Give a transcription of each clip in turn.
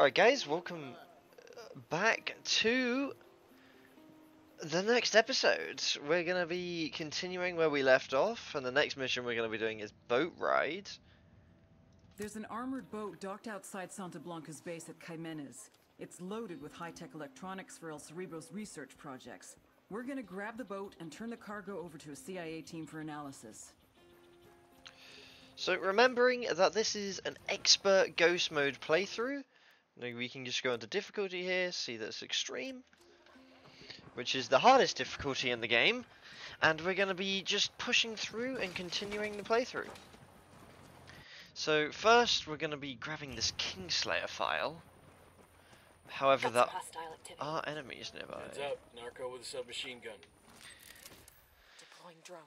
Alright guys, welcome back to the next episode. We're going to be continuing where we left off, and the next mission we're going to be doing is boat ride. There's an armored boat docked outside Santa Blanca's base at Caimanes. It's loaded with high-tech electronics for El Cerebro's research projects. We're gonna grab the boat and turn the cargo over to a CIA team for analysis. So remembering that this is an expert ghost mode playthrough, we can just go into difficulty here, see that it's extreme, which is the hardest difficulty in the game, and we're going to be just pushing through and continuing the playthrough. So first we're going to be grabbing this Kingslayer file. However, That's there hostile activity. are enemies nearby. Heads up, narco with a submachine gun. Deploying drone.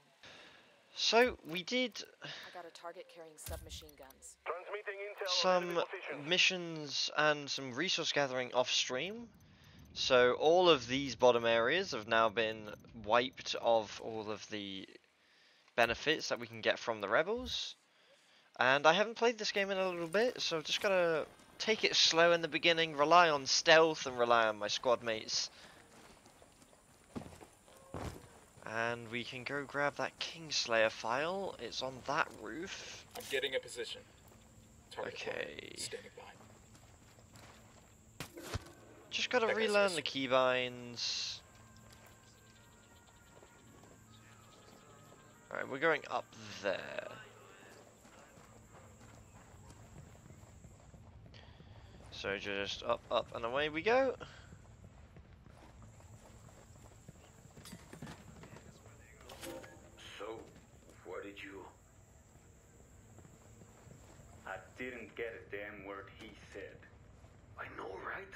So we did I got a target carrying submachine guns. Transmitting intel some missions and some resource gathering off stream. So all of these bottom areas have now been wiped of all of the benefits that we can get from the rebels. And I haven't played this game in a little bit, so I've just gotta take it slow in the beginning, rely on stealth and rely on my squad mates. And we can go grab that Kingslayer file. It's on that roof. I'm getting a position. Target Okay. Standing by. Just gotta That relearn the keybinds. Alright, we're going up there. So just up, up, and away we go. So, what did you... I didn't get a damn word he said. I know, right?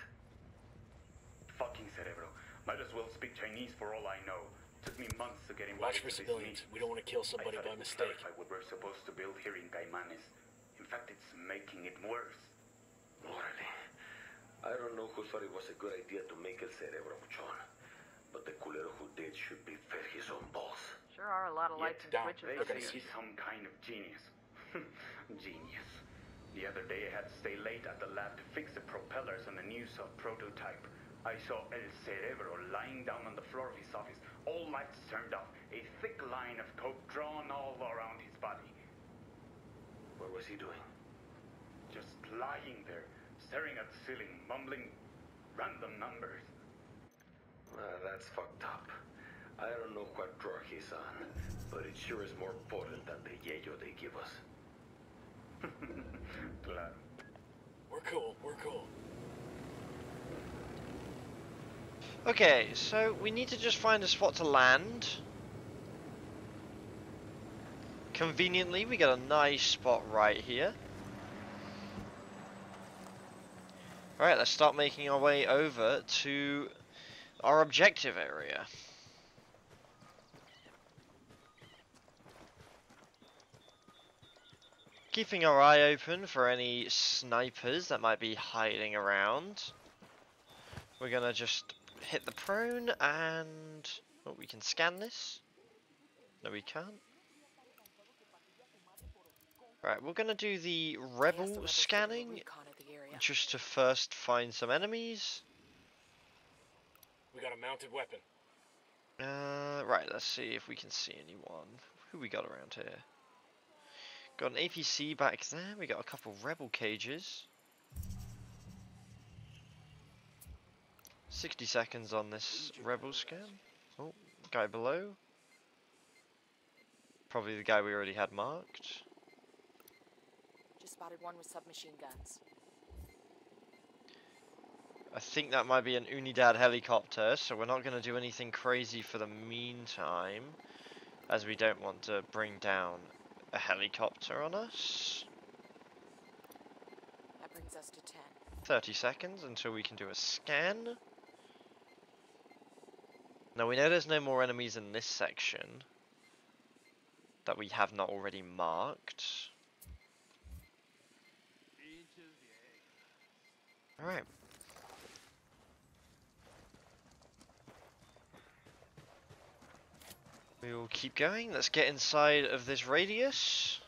Fucking Cerebro. Might as well speak Chinese for all I know. Took me months to get him. Watch invited for to this civilians. We don't want to kill somebody thought by it would mistake. clarify what we're supposed to build here in Caimanes. In fact, it's making it worse. Órale. I don't know who thought it was a good idea to make El Cerebro, John. But the culero who did should be fed his own balls. Sure are a lot of lights and down. switches. They Look say he's some kind of genius. genius. The other day I had to stay late at the lab to fix the propellers on the new sub prototype. I saw El Cerebro lying down on the floor of his office, all lights turned off, a thick line of coke drawn all around his body. What was he doing? Just lying there, staring at the ceiling, mumbling random numbers. Ah, that's fucked up. I don't know what drug he's on, but it sure is more potent than the yayo they give us. Claro. We're cool. We're cool. Okay, so we need to just find a spot to land. Conveniently, we got a nice spot right here. Alright, let's start making our way over to our objective area. Keeping our eye open for any snipers that might be hiding around. We're gonna just hit the prone and... Oh, we can scan this? No, we can't. Right, we're gonna do the I asked the rebel rebels to do a scanning recon of the area. just to first find some enemies. We got a mounted weapon. Uh, right, let's see if we can see anyone. Who we got around here? Got an APC back there. We got a couple rebel cages. 60 seconds on this rebel scan. Oh, guy below. Probably the guy we already had marked. Just spotted one with submachine guns. I think that might be an Unidad helicopter, so we're not going to do anything crazy for the meantime, as we don't want to bring down a helicopter on us. That brings us to 10. 30 seconds until we can do a scan. Now we know there's no more enemies in this section that we have not already marked. Alright. We will keep going. Let's get inside of this radius.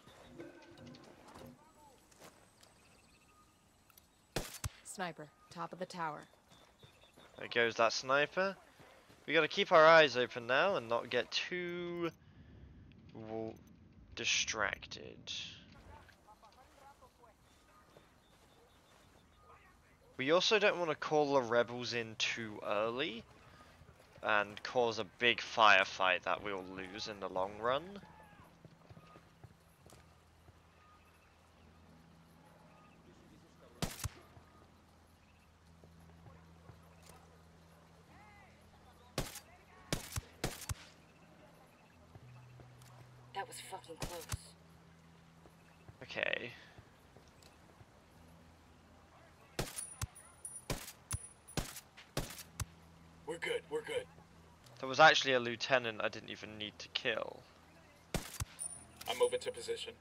Sniper, top of the tower. There goes that sniper. We gotta keep our eyes open now and not get too distracted. We also don't want to call the rebels in too early and cause a big firefight that we'll lose in the long run. That was fucking close. Okay. We're good, we're good. There was actually a lieutenant I didn't even need to kill. I'm moving to position.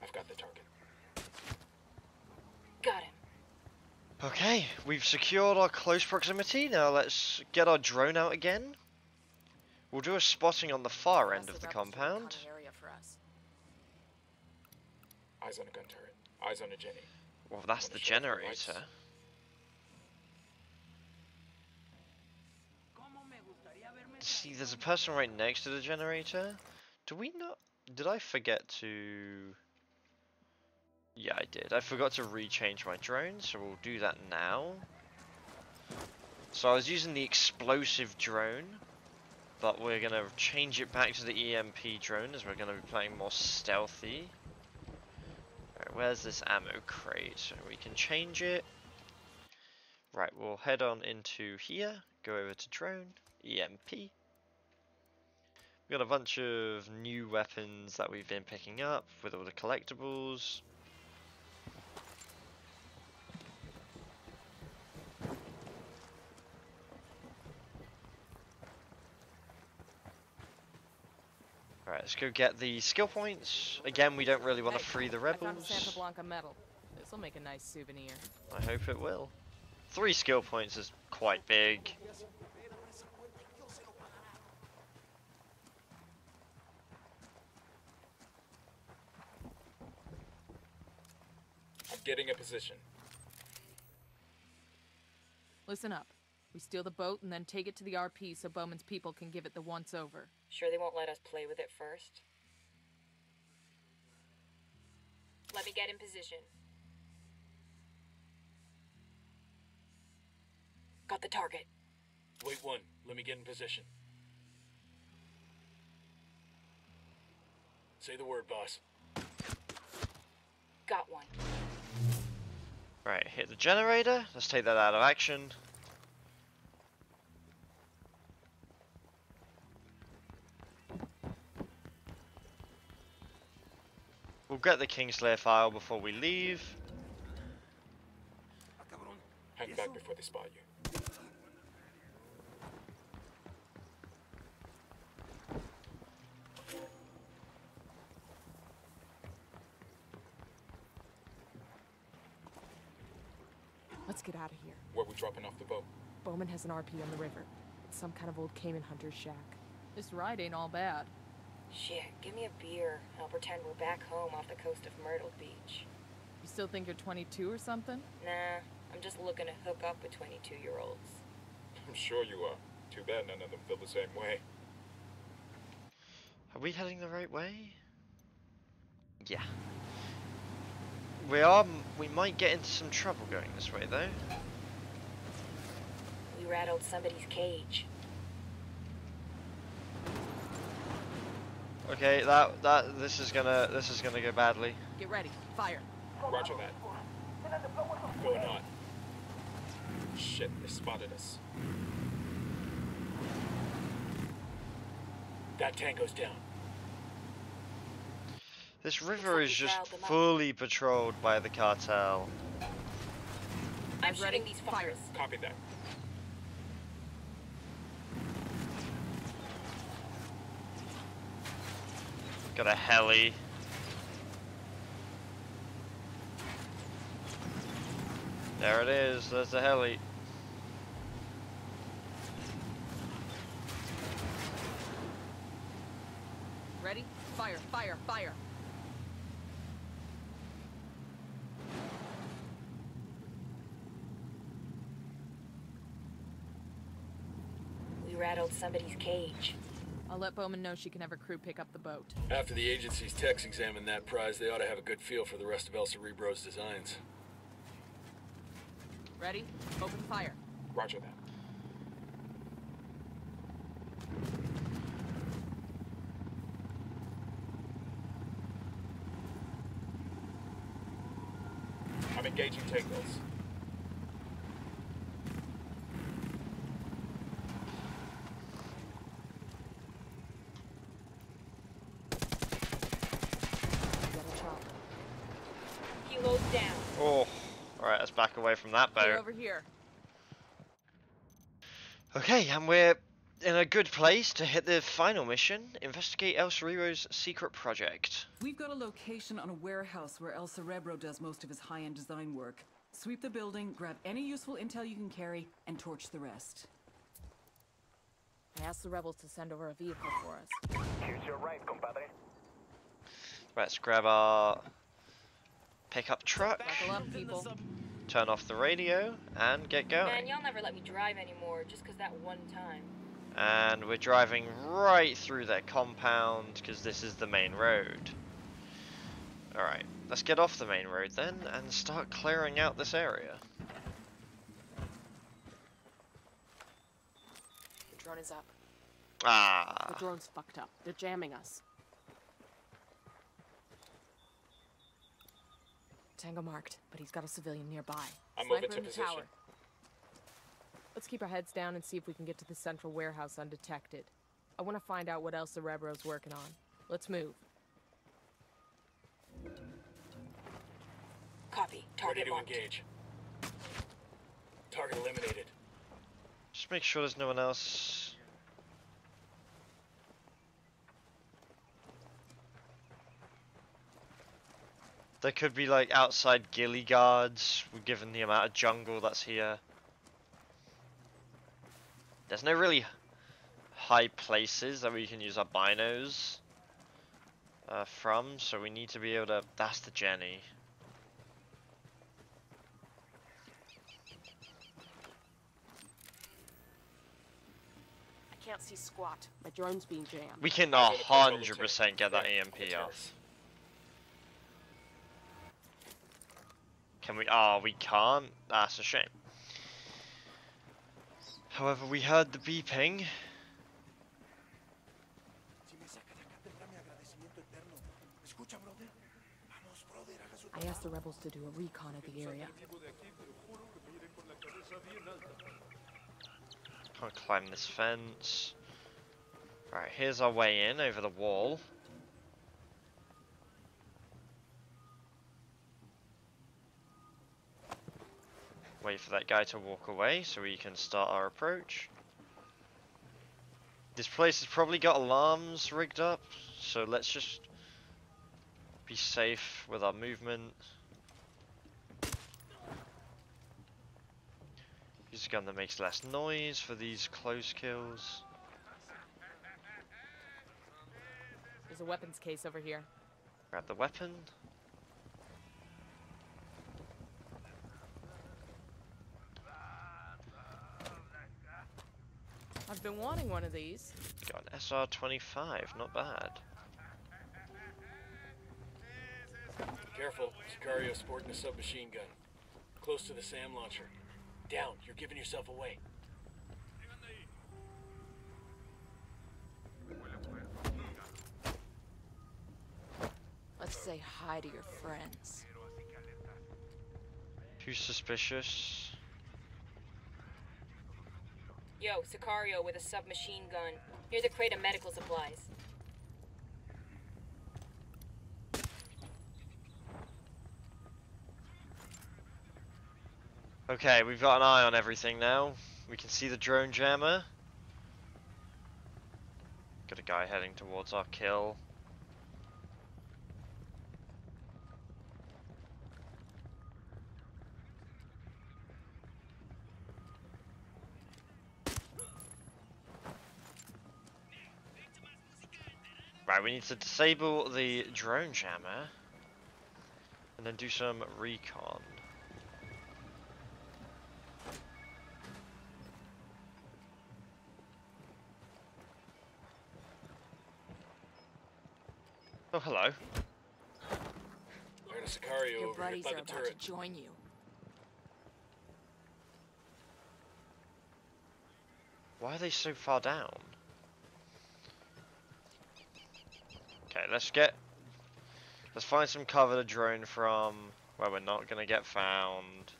I've got the target. Got him. Okay, we've secured our close proximity. Now let's get our drone out again. We'll do a spotting on the far end of the rebels are in compound. common area for us. Eyes on a gun turret. Eyes on a Jenny. Well, that's the generator. See, there's a person right next to the generator. Do we not? Did I forget to? Yeah, I did. I forgot to rechange my drone, so we'll do that now. So I was using the explosive drone, but we're gonna change it back to the EMP drone as we're gonna be playing more stealthy. Alright, where's this ammo crate? We can change it. Right, we'll head on into here, go over to drone, EMP. We've got a bunch of new weapons that we've been picking up with all the collectibles. Let's go get the skill points. Again, we don't really want to Hey, free the rebels. I found a rebels. Santa Blanca medal. This'll make a nice souvenir. I hope it will. Three skill points is quite big. Getting a position. Listen up. We steal the boat and then take it to the RP so Bowman's people can give it the once over. Sure they won't let us play with it first? Let me get in position. Got the target. Wait one. Let me get in position. Say the word, boss. Got one. Right, hit the generator. Let's take that out of action. We'll get the Kingslayer file before we leave. Hang back before they spot you. Let's get out of here. Where we dropping off the boat? Bowman has an RP on the river. It's some kind of old Cayman hunter's shack. This ride ain't all bad. Shit, give me a beer. and I'll pretend we're back home off the coast of Myrtle Beach. You still think you're 22 or something? Nah, I'm just looking to hook up with 22 year olds. I'm sure you are. Too bad none of them feel the same way. Are we heading the right way? Yeah. We are. We might get into some trouble going this way, though. We rattled somebody's cage. Okay, that that this is gonna this is gonna go badly. Get ready. Fire. Roger that. Going on. Shit, they spotted us. That tango's down. This river is just riled them up. fully patrolled by the cartel. I'm Ready? shooting these fires. Copy that. Got a heli. There it is, there's a heli. Ready? Fire, fire, fire. We rattled somebody's cage. I'll let Bowman know she can have her crew pick up the boat. After the agency's techs examine that prize, they ought to have a good feel for the rest of El Cerebro's designs. Ready? Open fire. Roger that. I'm engaging takeoffs. Kilos down. Oh, alright, let's back away from that Clear boat. over here. Okay, and we're in a good place to hit the final mission investigate El Cerebro's secret project. We've got a location on a warehouse where El Cerebro does most of his high-end design work. Sweep the building, grab any useful intel you can carry, and torch the rest. I asked the rebels to send over a vehicle for us. Here's your ride, compadre. Let's grab our pickup truck, Buckle up, people. Turn off the radio, and get going. Man, going. y'all never let me drive anymore just 'cause that one time. And we're driving right through their compound because this is the main road. Alright, let's get off the main road then and start clearing out this area. The drone is up. Ah. The drone's fucked up. They're jamming us. Tango marked, but he's got a civilian nearby. I'm moving Sniper to in the position. tower. Let's keep our heads down and see if we can get to the central warehouse undetected. I want to find out what El Cerebro's working on. Let's move. Copy. Ready Target to marked. engage. Target eliminated. just make sure there's no one else. There could be like outside ghillie guards, given the amount of jungle that's here. There's no really high places that we can use our binos uh, from, so we need to be able to. That's the Jenny. I can't see squat. My drone's being jammed. We can a gonna take over hundred percent get that EMP off. Can we? Oh, we can't. That's a shame. However, we heard the beeping. I asked the rebels to do a recon of the area. Can't climb this fence. Right, here's our way in over the wall. Wait for that guy to walk away so we can start our approach. This place has probably got alarms rigged up, so let's just be safe with our movement. Use a gun that makes less noise for these close kills. There's a weapons case over here. Grab the weapon. I've been wanting one of these. Got an SR-25, not bad. Careful, Sicario sporting a submachine gun. Close to the SAM launcher. Down, you're giving yourself away. Let's say hi to your friends. Too suspicious. Yo, Sicario with a submachine gun. Here's a crate of medical supplies. Okay, we've got an eye on everything now. We can see the drone jammer. Got a guy heading towards our kill. need to disable the drone jammer and then do some recon. Oh, hello. A Sicario Your buddies are about turret. to join you. Why are they so far down? Okay, let's get... Let's find some cover to drone from where we're not gonna get found.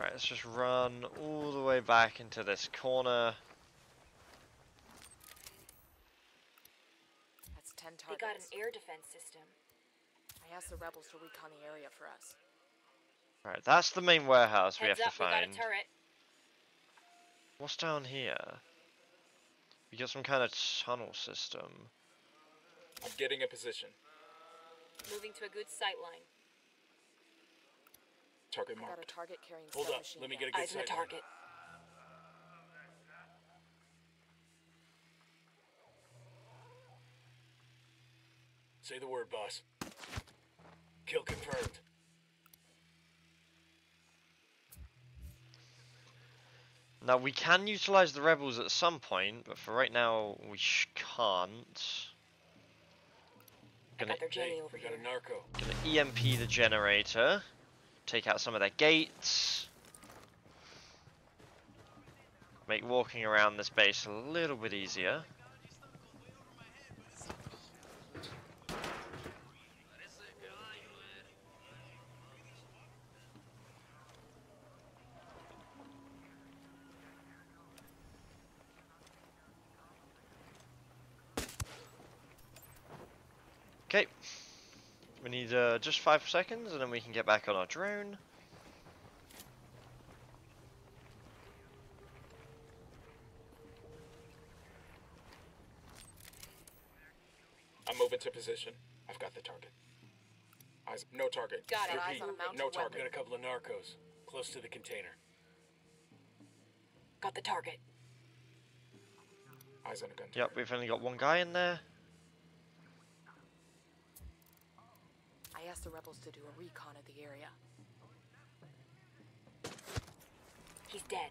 Right, let's just run all the way back into this corner. That's ten They got an air defense system. I asked the rebels to recon the area for us. Right, that's the main warehouse we Heads have up, to we got find. a turret. What's down here? We got some kind of tunnel system. I'm getting a position. Moving to a good sight line. Target I got a target carrying Hold up, let me get a good Eyes on the sight line. target. Say the word, boss. Kill confirmed. Now we can utilize the rebels at some point, but for right now we sh- can't. I Gonna, got their Hey, Jenny over we got here. a narco. gonna EMP the generator, take out some of their gates, make walking around this base a little bit easier. Okay. We need uh, just five seconds and then we can get back on our drone. I'm moving to position. I've got the target. Eyes, no target. Got it. Eyes on a mounted no weapon. target. Got a couple of narcos close to the container. Got the target. Eyes on a gun. Yep, we've only got one guy in there. I asked the rebels to do a recon of the area. He's dead.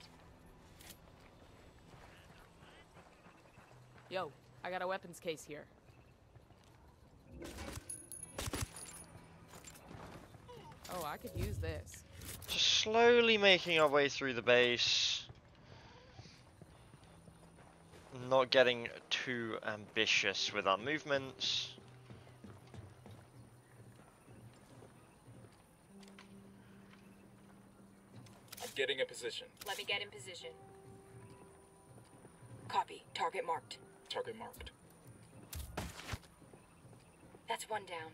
Yo, I got a weapons case here. Oh, I could use this. Just slowly making our way through the base. Not getting too ambitious with our movements. Getting a position. Let me get in position. Copy. Target marked. Target marked. That's one down.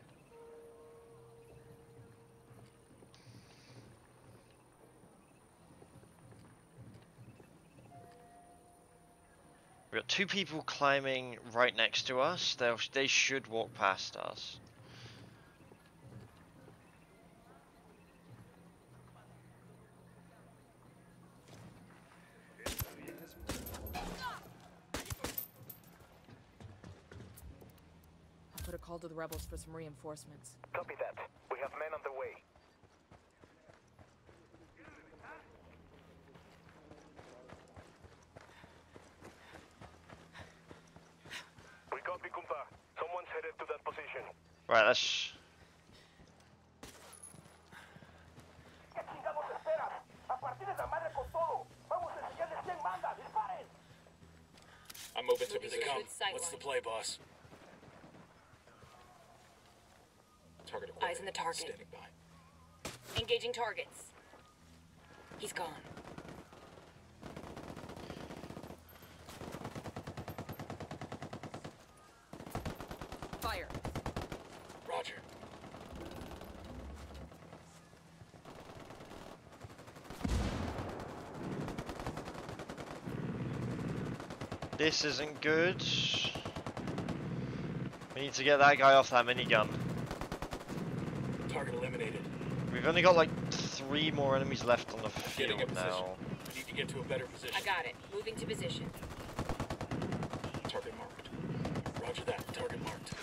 We've got two people climbing right next to us. They they should walk past us. I'll put a call to the rebels for some reinforcements. Copy that. We have men on the way. We copy, compa. Someone's headed to that position. Right, let's. I'm moving to Moving to position. a good sight What's the play, boss? Target acquired. Eyes on the target. Standing by. Engaging targets. He's gone. Fire! Roger. This isn't good. We need to get that guy off that minigun. Target eliminated. We've only got like three more enemies left on the field now. We need to get to a better position. I got it. Moving to position. Target marked. Roger that. Target marked.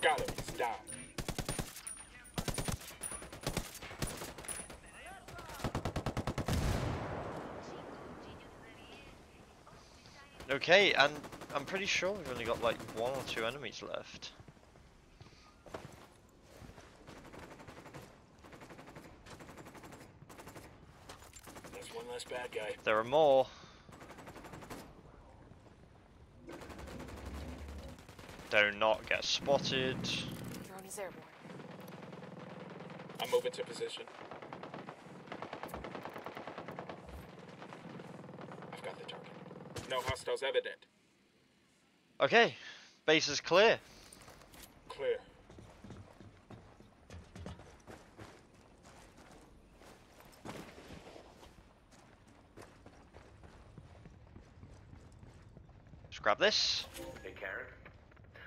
Got him. He's down. Okay, and I'm pretty sure we've only got like one or two enemies left. There's one less bad guy. There are more. Do not get spotted. Drone is airborne. I'm moving to position. I've got the target. No evident. Okay, base is clear. Clear. Let's grab this. Hey, Karen.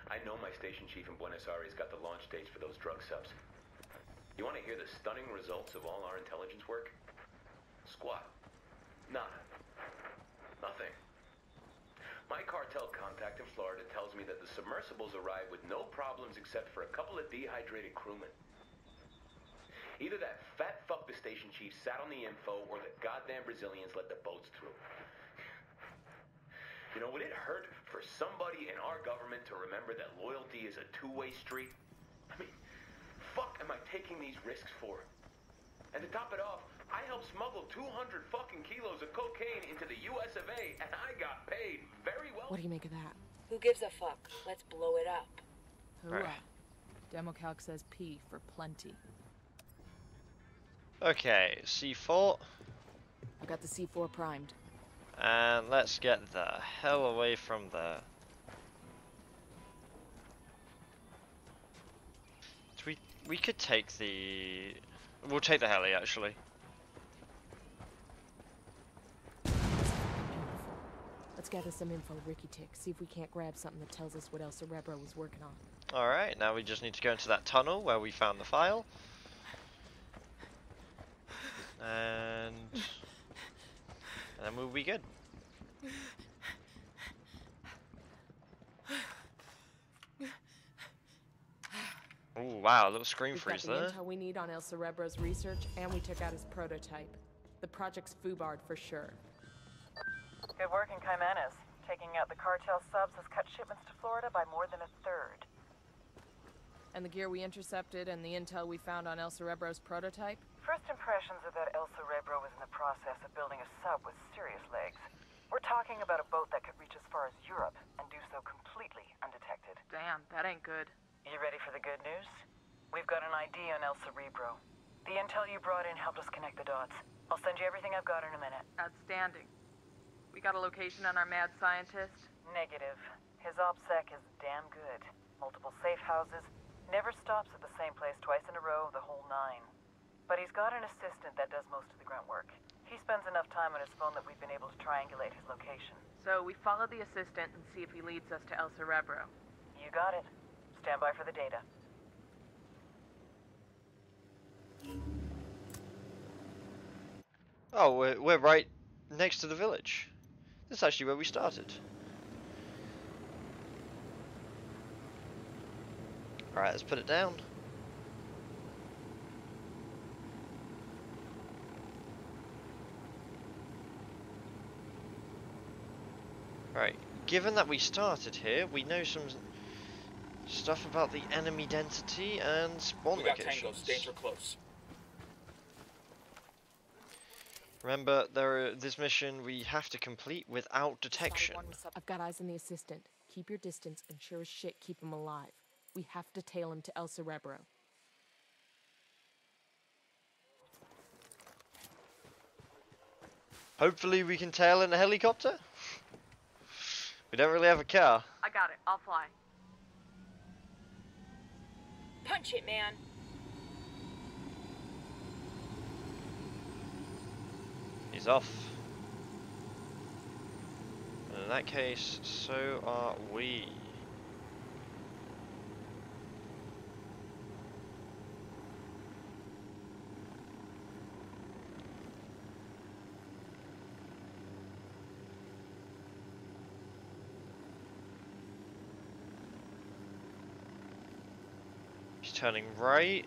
I know my station chief in Buenos Aires got the launch dates for those drug subs. You want to hear the stunning results of all our intelligence work? Squat. Nada. My cartel contact in Florida tells me that the submersibles arrived with no problems except for a couple of dehydrated crewmen. Either that fat fuck the station chief sat on the info or the goddamn Brazilians let the boats through. You know, would it hurt for somebody in our government to remember that loyalty is a two-way street? I mean, fuck am I taking these risks for? And to top it off, I helped smuggle 200 fucking kilos of cocaine into the US of A, and I got paid very well. What do you make of that? Who gives a fuck? Let's blow it up. Hoorah. Democalc says P for plenty. Okay, C4. I got the C4 primed. And let's get the hell away from there. We we could take the we'll take the heli actually. Let's gather some info, Ricky Tick. See if we can't grab something that tells us what El Cerebro was working on. Alright, now we just need to go into that tunnel where we found the file. And and then we'll be good. Oh wow, a little screen We've freeze got the there. intel we need on El Cerebro's research, and we took out his prototype. The project's FUBARD for sure. Good work in Caimanes. Taking out the cartel subs has cut shipments to Florida by more than a third. And the gear we intercepted and the intel we found on El Cerebro's prototype? First impressions are that El Cerebro was in the process of building a sub with serious legs. We're talking about a boat that could reach as far as Europe and do so completely undetected. Damn, that ain't good. You ready for the good news? We've got an ID on El Cerebro. The intel you brought in helped us connect the dots. I'll send you everything I've got in a minute. Outstanding. We got a location on our mad scientist? Negative. His OPSEC is damn good. Multiple safe houses. Never stops at the same place twice in a row, the whole nine. But he's got an assistant that does most of the grunt work. He spends enough time on his phone that we've been able to triangulate his location. So we follow the assistant and see if he leads us to El Cerebro. You got it. Stand by for the data. Oh, we're, we're right next to the village. This is actually where we started. Alright, let's put it down. Right, given that we started here, we know some stuff about the enemy density and spawn We got locations. tangos. Danger close. Remember, there are, this mission we have to complete without detection. I've got eyes on the assistant. Keep your distance and sure as shit keep him alive. We have to tail him to El Cerebro. Hopefully we can tail in a helicopter. We don't really have a car. I got it. I'll fly. Punch it, man. He's off. And in that case, so are we. He's turning right.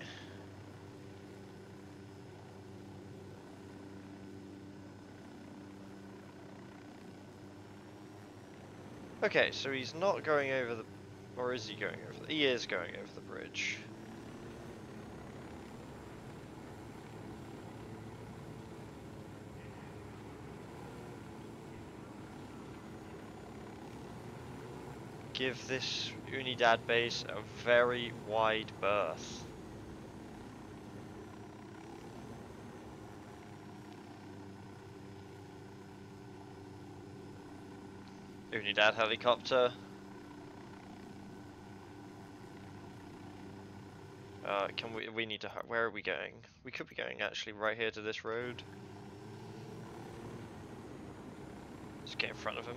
Okay, so he's not going over the... Or is he going over the... He is going over the bridge. Give this Unidad base a very wide berth. Unidad helicopter. Uh, can we, we need to, where are we going? We could be going actually right here to this road. Just get in front of him.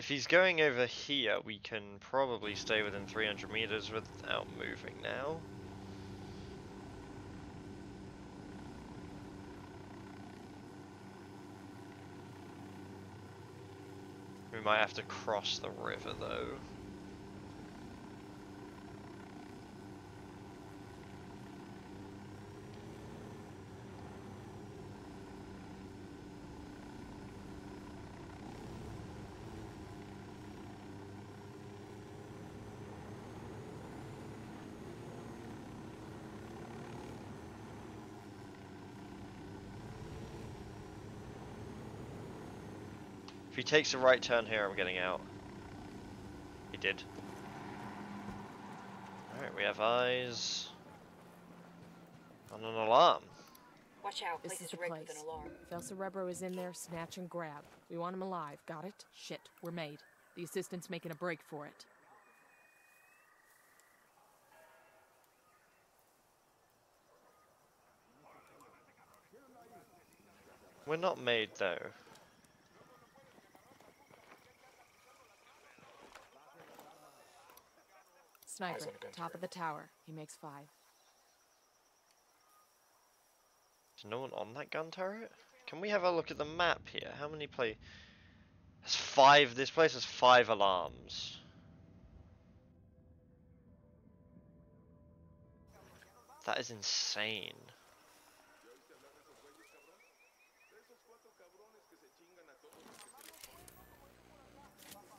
If he's going over here, we can probably stay within 300 meters without moving now. We might have to cross the river though. If he takes a right turn here, I'm getting out. He did. Alright, we have eyes on an alarm. Watch out, This place is is the rigged place. with an alarm. If El Cerebro is in there, snatch and grab. We want him alive. Got it? Shit, we're made. The assistant's making a break for it. We're not made though. Sniper, on a gun top of the tower. He makes five. Is no one on that gun turret? Can we have a look at the map here? How many play? There's five. This place has five alarms. That is insane.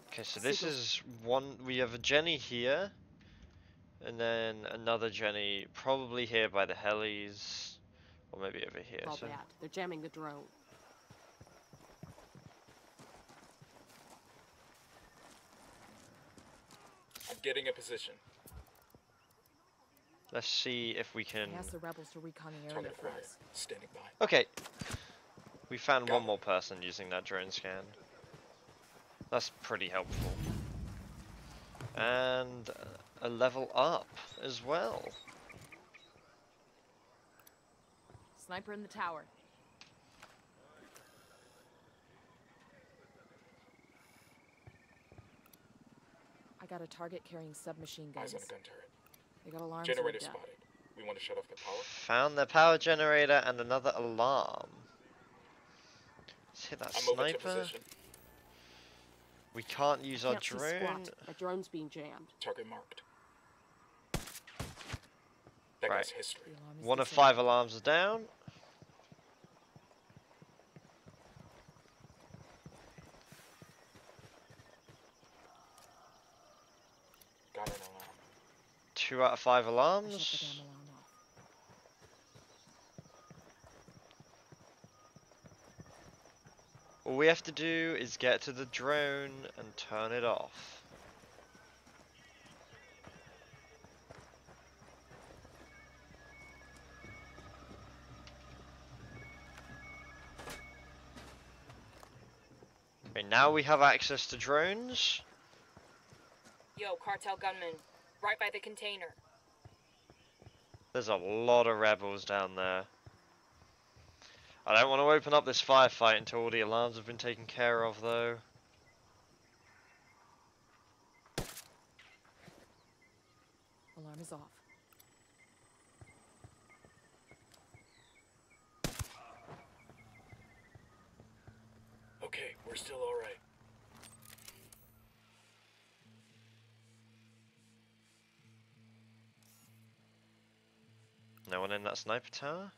Okay, so this is one. We have a Jenny here, and then another Jenny probably here by the helis, or maybe over here. Call so that. They're jamming the drone. I'm getting a position. let's see if we can. He asked the rebels to recon the area Target for us. Standing by. Okay, we found Got one it. more person using that drone scan. That's pretty helpful. And uh, a level up as well. Sniper in the tower. I got a target carrying submachine guns. Eyes on a gun turret. They got alarms Generator spotted. We want to shut off the power. Found the power generator and another alarm. Let's hit that I'm sniper. We can't use our Can't see drone. squat. That drone's being jammed. Target marked. That Right. guy's history. The alarm is One of five alarms is down. Got an alarm. Two out of five I shut the alarms. damn alarm off. All we have to do is get to the drone and turn it off. Now we have access to drones. Yo, cartel gunman, right by the container. There's a lot of rebels down there. I don't want to open up this firefight until all the alarms have been taken care of, though. Alarm is off. Okay, we're still alright. No one in that sniper tower?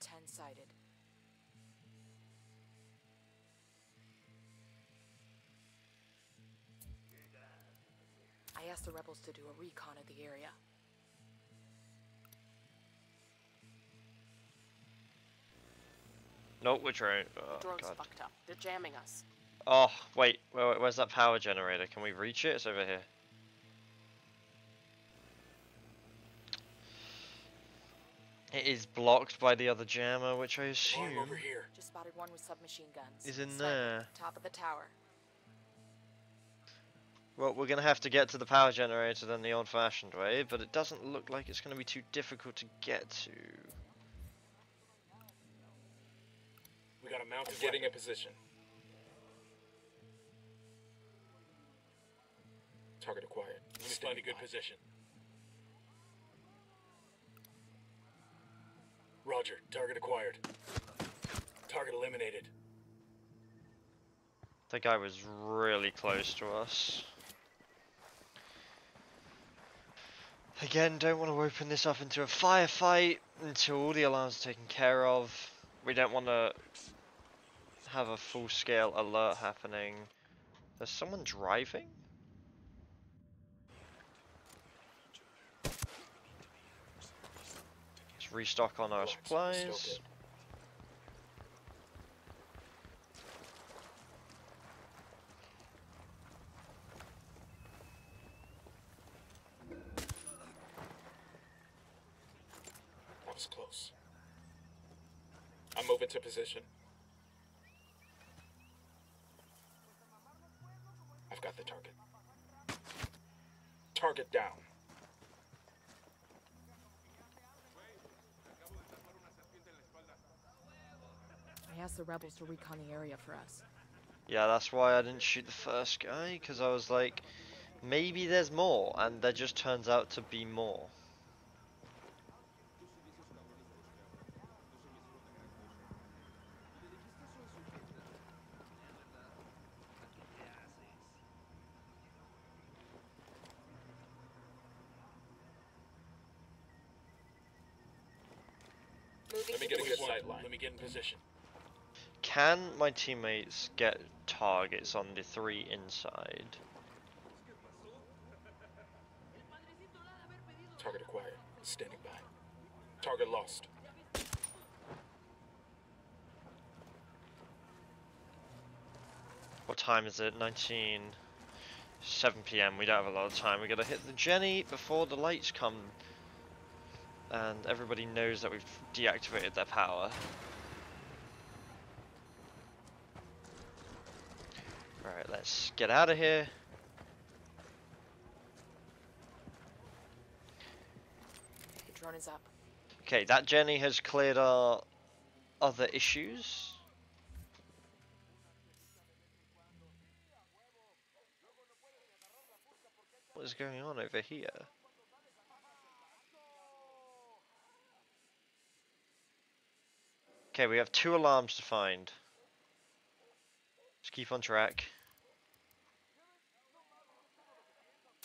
Ten sighted. I asked the rebels to do a recon of the area. Nope, we're trying. Oh, Drone's God. fucked up. They're jamming us. Oh, wait, wait, wait, where's that power generator? Can we reach it? It's over here. It is blocked by the other jammer, which I assume over here. Just spotted one with submachine guns. is in Sniper, there. Top of the tower. Well, we're gonna have to get to the power generator then the old-fashioned way, but it doesn't look like it's gonna be too difficult to get to. We got a mounted getting in position. Target acquired. Let me find a good position. Roger. Target acquired. Target eliminated. That guy was really close to us. Again, don't want to open this up into a firefight until all the alarms are taken care of. We don't want to have a full-scale alert happening. There's someone driving? Let's restock on our Relax, we're still supplies. good. That was close. I'm moving to position. Got the target. Target down. I asked the rebels to recon the area for us. Yeah, that's why I didn't shoot the first guy, because I was like, maybe there's more, and there just turns out to be more. Moving Let me to get a good position. sight line. Let me get in position. Can my teammates get targets on the three inside? Target acquired. Standing by. Target lost. What time is it? 19. 7 p.m. We don't have a lot of time. We gotta hit the Jenny before the lights come. And everybody knows that we've deactivated their power. Alright, let's get out of here. The drone is up. Okay, that journey has cleared our other issues. What is going on over here? Okay, we have two alarms to find. Just keep on track.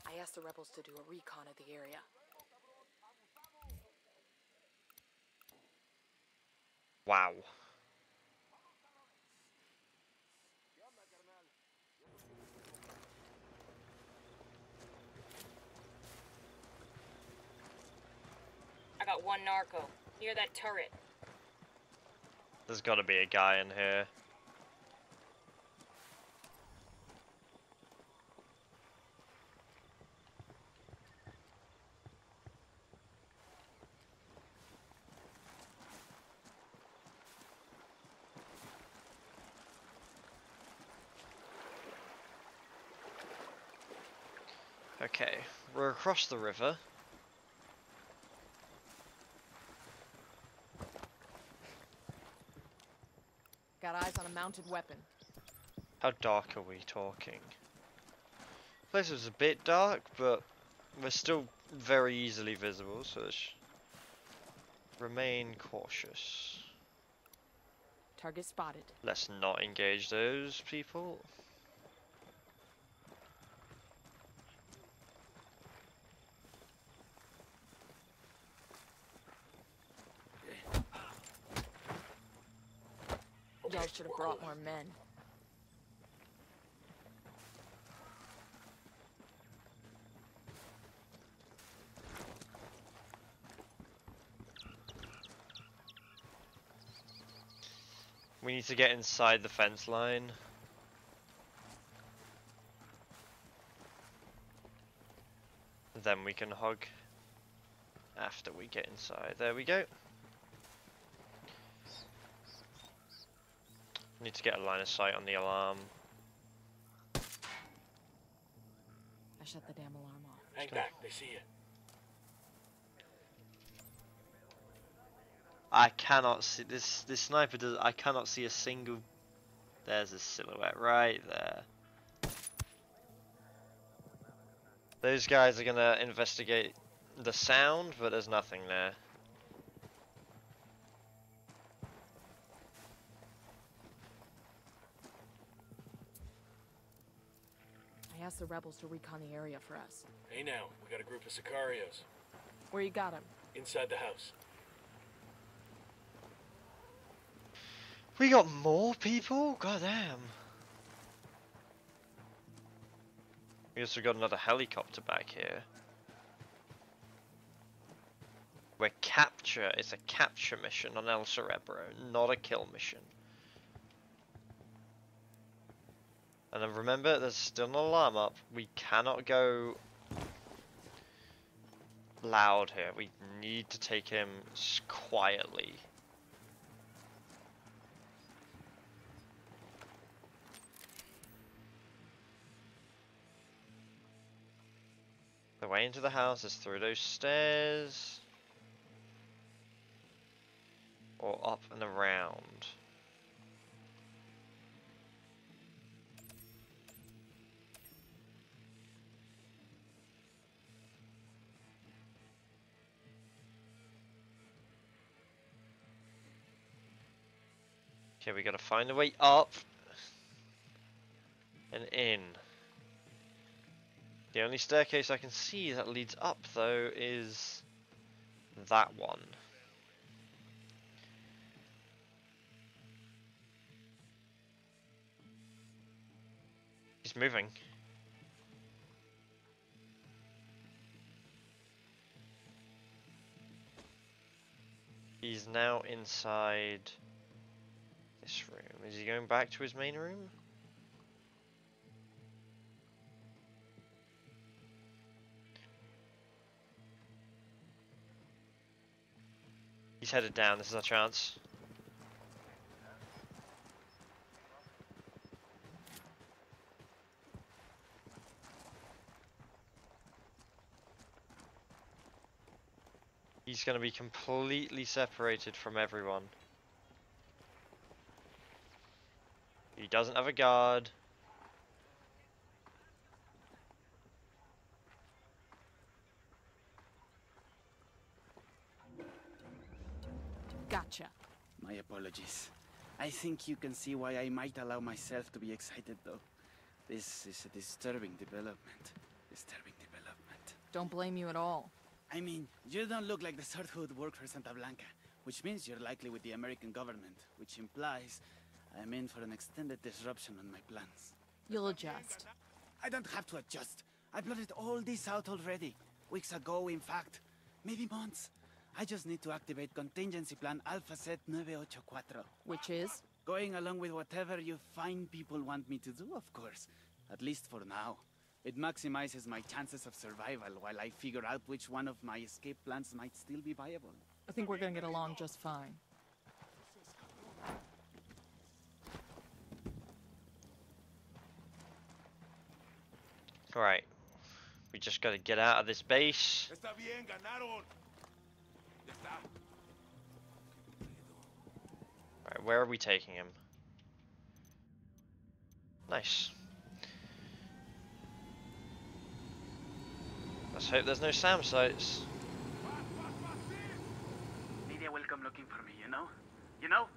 I asked the rebels to do a recon of the area. Wow. I got one narco near that turret. There's gotta be a guy in here. Okay, we're across the river. Got eyes on a mounted weapon. How dark are we talking? Place was a bit dark, but we're still very easily visible, so let's remain cautious. Target spotted. Let's not engage those people. Should have brought more men. We need to get inside the fence line. Then we can hug after we get inside. There we go. Need to get a line of sight on the alarm. I shut the damn alarm off. Hang back. They see you. I cannot see this. This sniper does. I cannot see a single. There's a silhouette right there. Those guys are gonna investigate the sound, but there's nothing there. The rebels to recon the area for us. Hey now, we got a group of Sicarios Where you got them? inside the house. We got more people? God damn. We also got another helicopter back here. Where capture is a capture mission on El Cerebro, not a kill mission. And then remember, there's still an alarm up. We cannot go loud here. We need to take him quietly. The way into the house is through those stairs. Or up and around. Okay, we gotta find a way up and in. The only staircase I can see that leads up, though, is that one. He's moving. He's now inside this room. Is he going back to his main room? He's headed down. This is our chance. He's going to be completely separated from everyone. He doesn't have a guard. Gotcha. My apologies. I think you can see why I might allow myself to be excited, though. This is a disturbing development. Disturbing development. Don't blame you at all. I mean, you don't look like the sort who would work for Santa Blanca, which means you're likely with the American government, which implies I'm in for an extended disruption on my plans. You'll adjust. I don't have to adjust. I plotted all this out already. Weeks ago, in fact. Maybe months. I just need to activate contingency plan Alpha Set 984. Which is? Going along with whatever you fine people want me to do, of course. At least for now. It maximizes my chances of survival while I figure out which one of my escape plans might still be viable. I think we're gonna get along just fine. Alright. We just gotta get out of this base. Está bien, ganaron. Ya está. Alright, where are we taking him? Nice. Let's hope there's no SAM sites. Nidia will come looking for me, you know? You know?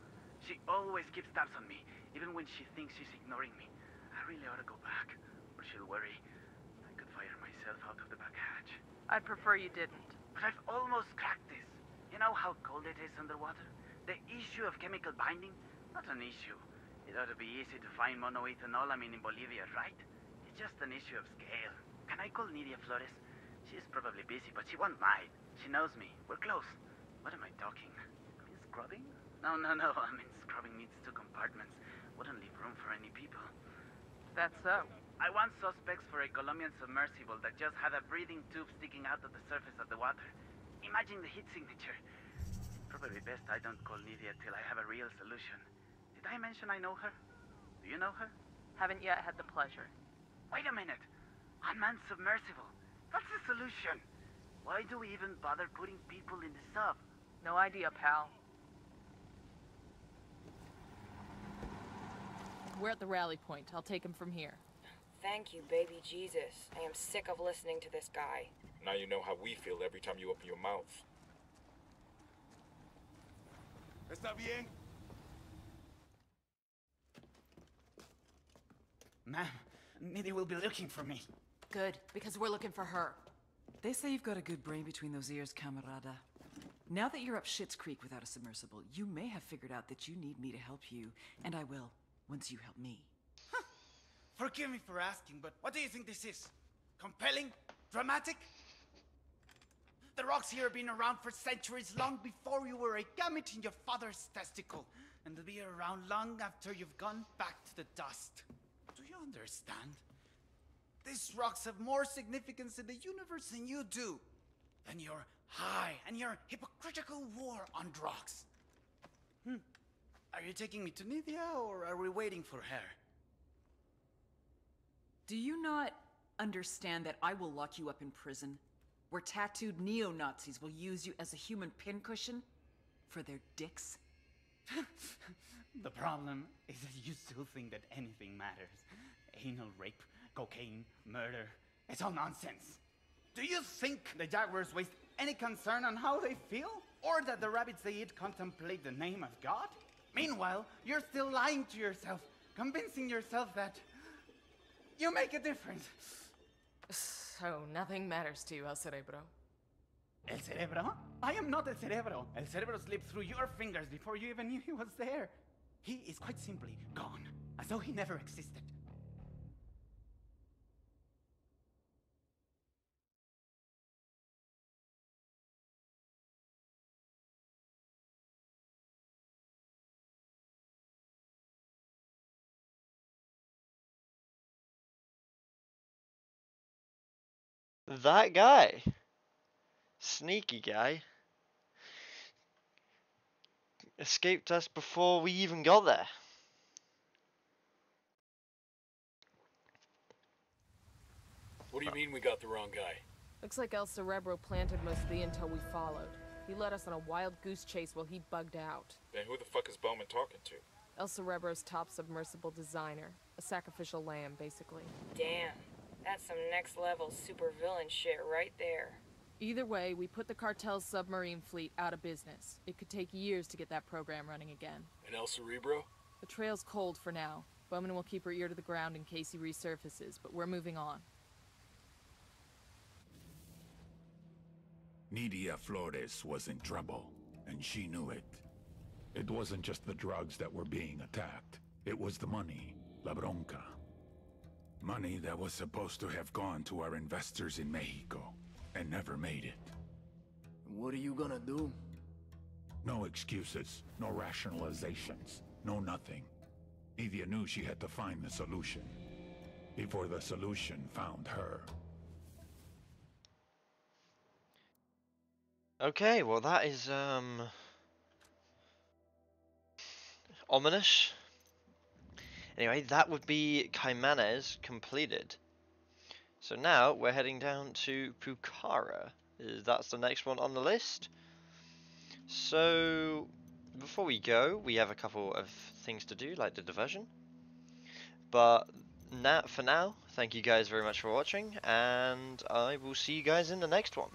She always keeps tabs on me, even when she thinks she's ignoring me. I really ought to go back, or she'll worry. I could fire myself out of the back hatch. I'd prefer you didn't. But I've almost cracked this. You know how cold it is underwater? The issue of chemical binding? Not an issue. It ought to be easy to find monoethanolamine in Bolivia, right? It's just an issue of scale. Can I call Nidia Flores? She's probably busy, but she won't mind. She knows me. We're close. What am I talking? I mean scrubbing? No, no, no. I mean scrubbing needs two compartments. Wouldn't leave room for any people. That's so. I want suspects for a Colombian submersible that just had a breathing tube sticking out of the surface of the water. Imagine the heat signature. Probably best I don't call Nidia till I have a real solution. Did I mention I know her? Do you know her? Haven't yet had the pleasure. Wait a minute. Unmanned submersible. That's the solution. Why do we even bother putting people in the sub? No idea, pal. We're at the rally point. I'll take him from here. Thank you, baby Jesus. I am sick of listening to this guy. Now you know how we feel every time you open your mouth. ¿Está bien? Ma'am, Nidia will be looking for me. Good, because we're looking for her. They say you've got a good brain between those ears, camarada. Now that you're up Shit's Creek without a submersible, you may have figured out that you need me to help you, and I will, once you help me. Forgive me for asking, but what do you think this is? Compelling? Dramatic? The rocks here have been around for centuries, long before you were a gamete in your father's testicle, and they'll be around long after you've gone back to the dust. Do you understand? These rocks have more significance in the universe than you do, than your high and your hypocritical war on rocks. Hmm. Are you taking me to Nidia, or are we waiting for her? Do you not understand that I will lock you up in prison, where tattooed neo Nazis will use you as a human pincushion for their dicks? the problem is that you still think that anything matters. Anal rape, cocaine, murder. It's all nonsense. Do you think the jaguars waste any concern on how they feel? Or that the rabbits they eat contemplate the name of God? Meanwhile, you're still lying to yourself, convincing yourself that you make a difference. So nothing matters to you, El Cerebro. El cerebro? I am not El cerebro. El cerebro slipped through your fingers before you even knew he was there. He is quite simply gone, as though he never existed. That guy. Sneaky guy. Escaped us before we even got there. What do you mean we got the wrong guy? Looks like El Cerebro planted most of the intel we followed. He led us on a wild goose chase while he bugged out. Then who the fuck is Bowman talking to? El Cerebro's top submersible designer. A sacrificial lamb, basically. Damn. That's some next level supervillain shit right there. Either way, we put the cartel's submarine fleet out of business. It could take years to get that program running again. And El Cerebro? The trail's cold for now. Bowman will keep her ear to the ground in case he resurfaces, but we're moving on. Nidia Flores was in trouble, and she knew it. It wasn't just the drugs that were being attacked. It was the money, La Bronca. Money that was supposed to have gone to our investors in Mexico, and never made it. What are you gonna do? No excuses, no rationalizations, no nothing. Nidia knew she had to find the solution. Before the solution found her. Okay, well that is um ominous. Anyway, that would be Caimanes completed. So now we're heading down to Pucara. That's the next one on the list. So before we go, we have a couple of things to do, like the diversion. But now, for now, thank you guys very much for watching, and I will see you guys in the next one.